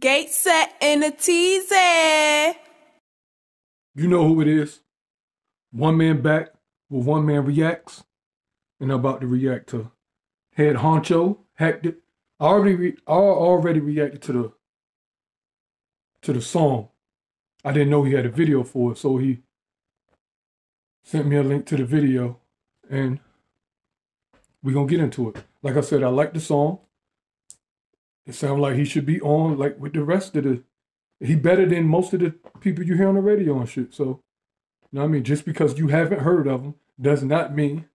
Gate set in a teaser. You know who it is. One man back with one man reacts. And I'm about to react to Head Hunchoo, it. I already re- I already reacted to the to the song. I didn't know he had a video for it, so he sent me a link to the video and we're gonna get into it. Like I said, I like the song. It sounds like he should be on like with the rest of the he better than most of the people you hear on the radio and shit. So you know what I mean? Just because you haven't heard of him does not mean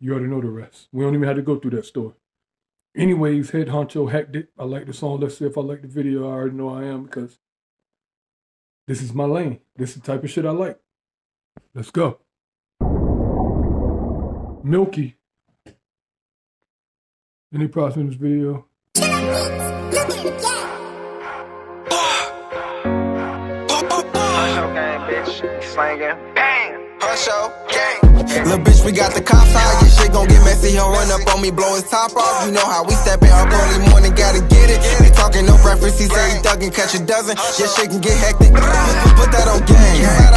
you already know the rest. We don't even have to go through that story. Anyways, Head Hunchoo hacked it. I like the song. Let's see if I like the video. I already know I am because this is my lane. This is the type of shit I like. Let's go. Milky. Any props in this video? Slanging. Little bitch, we got the cops out. Your shit gon' get messy. He'll run up on me, blow his top off. You know how we step in up early morning, gotta get it. They talking no preference. He say he thuggin', catch a dozen. Your shit can get hectic. Put that on game.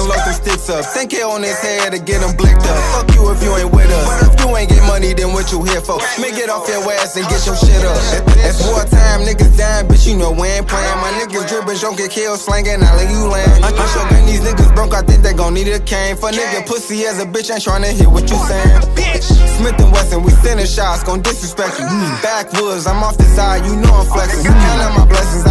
Side on with them them sticks up. Think it on his head to get him blicked up. Fuck you if you ain't with us. If you ain't get money, then what you here for? Make it off your ass and get your shit up. It's war time, niggas dying, bitch. You know we ain't playing. My niggas drippin', don't get killed, slangin'. I let you land. I'm showing these niggas broke. I think they gon' need a cane. For nigga pussy as a bitch, ain't tryna hear what you saying. Bitch. Smith and Wesson, we sending shots, gon' disrespect you. Backwoods, I'm off the side, you know I'm flexing. Count my blessings,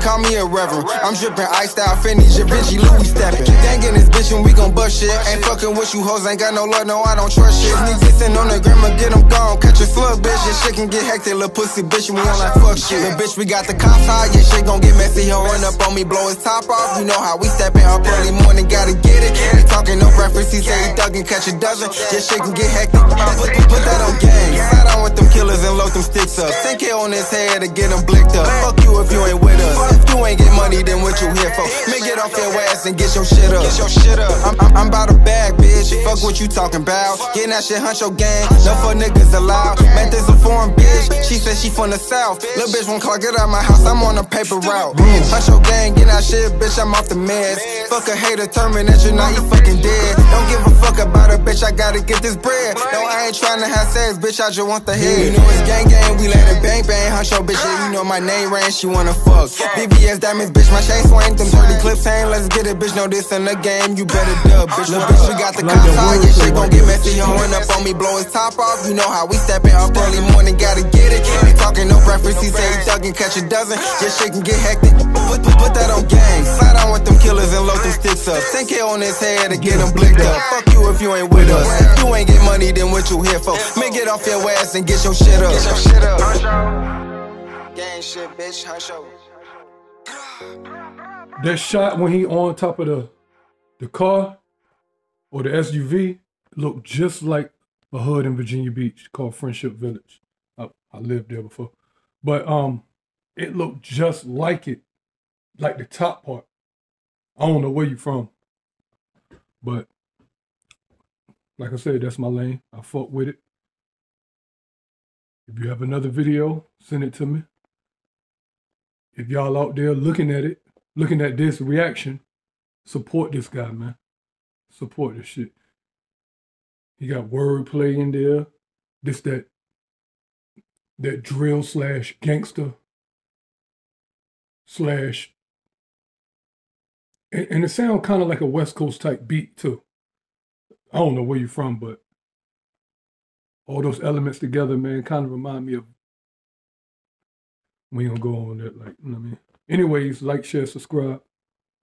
call me a reverend. I'm dripping iced out, Fendi, Givenchy, Louis stepping. Dangin' this bitch and we gon' bust shit. Ain't fucking with you hoes, ain't got no love, no, I don't trust shit. Niggas sitting on the grandma, get them gone. Catch a slug, bitch, your shit can get hectic, little pussy bitch, and we on like fuck shit. Little bitch, we got the cops high, yeah, shit gon' get messy. He'll run up on me, blow his top off. You know how we steppin' up early morning, gotta get it. They talking no preference, he say he thuggin', catch a dozen. Your shit can get hectic. Put, put that on game. Side on with them killers and load them sticks up. 10K on his head to get him blicked up. Fuck what you here for? Make it off your ass and get your shit up. Get your shit up. Fuck what you talking about. Getting that shit, hunch your gang. No for niggas allowed. Met this a foreign bitch. She said she from the south. Little bitch won't clock it out my house. I'm on a paper route. Hunch your gang, get that shit, bitch. I'm off the meds. Fuck a hater, terminate you, now you fucking dead. Don't give a fuck about a bitch. I gotta get this bread. No, I ain't tryna have sex, bitch. I just want the head. You know it's gang gang. We let it bang bang. Hunch your bitch. Yeah, you know my name ran. She wanna fuck. VVS diamonds, bitch. My chain swing. Them dirty clips hang. Let's get it, bitch. No, this in the game. You better dub, bitch. Little bitch, we got the cops high. Your shit gon' get messy. He'll run up on me, blow his top off. You know how we steppin' up early morning. Gotta get it. They talking no preference. He say he thuggin', catch a dozen. Your shit can get hectic. Put, put, put that on gang. Slide on with them killers and load them sticks up. 10K on his head to get him blicked up. Fuck you if you ain't with us. If you ain't get money, then what you here for? Make get off your ass and get your shit up. Get your shit up. Gang shit, bitch. Hustle. That shot when he on top of the the car or the SUV looked just like a hood in Virginia Beach called Friendship Village. I, I lived there before, but um, it looked just like it, like the top part. I don't know where you're from, but like I said, that's my lane. I fuck with it. If you have another video, send it to me. If y'all out there looking at it, looking at this reaction, support this guy, man. Support this shit. He got wordplay in there. This that that drill slash gangster slash and, and it sounds kind of like a West Coast type beat too. I don't know where you're from, but all those elements together, man, kind of remind me of we gonna go on that, like, you know what I mean? Anyways, like, share, subscribe.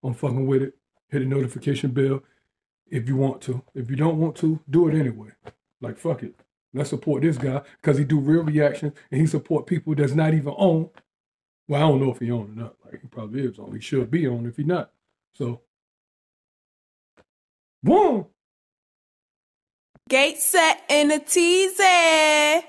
I'm fucking with it. Hit the notification bell if you want to. If you don't want to, do it anyway. Like, fuck it. Let's support this guy because he do real reactions and he support people that's not even on. Well, I don't know if he on or not. Like, he probably is on. He should be on if he not. So, boom. Gate set in a teasy.